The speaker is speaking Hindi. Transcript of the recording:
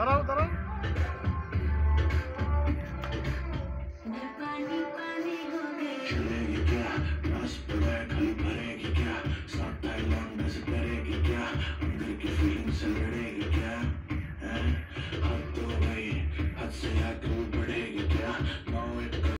उतरा उतरा। पानी पानी हो गए।